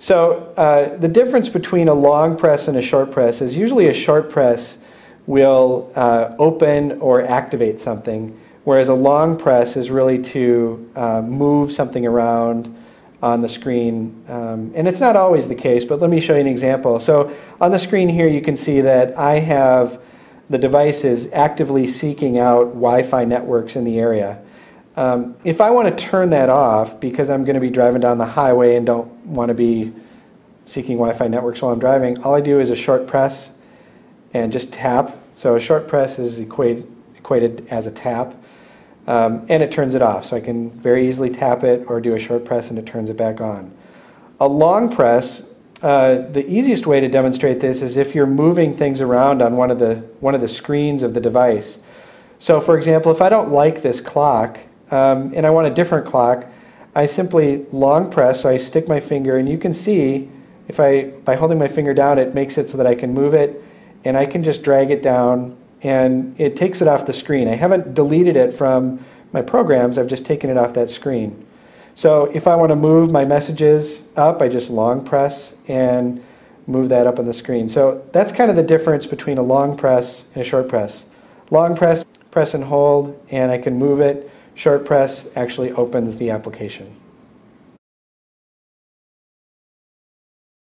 So uh, the difference between a long press and a short press is usually a short press will uh, open or activate something, whereas a long press is really to uh, move something around on the screen. Um, and it's not always the case, but let me show you an example. So on the screen here, you can see that I have the device is actively seeking out Wi-Fi networks in the area. Um, if I want to turn that off because I'm going to be driving down the highway and don't want to be seeking Wi-Fi networks while I'm driving, all I do is a short press and just tap. So a short press is equated, equated as a tap, um, and it turns it off. So I can very easily tap it or do a short press and it turns it back on. A long press, uh, the easiest way to demonstrate this is if you're moving things around on one of the one of the screens of the device. So for example, if I don't like this clock, um, and I want a different clock, I simply long press, so I stick my finger, and you can see if I, by holding my finger down, it makes it so that I can move it, and I can just drag it down, and it takes it off the screen. I haven't deleted it from my programs, I've just taken it off that screen. So if I want to move my messages up, I just long press and move that up on the screen. So that's kind of the difference between a long press and a short press. Long press, press and hold, and I can move it short press actually opens the application.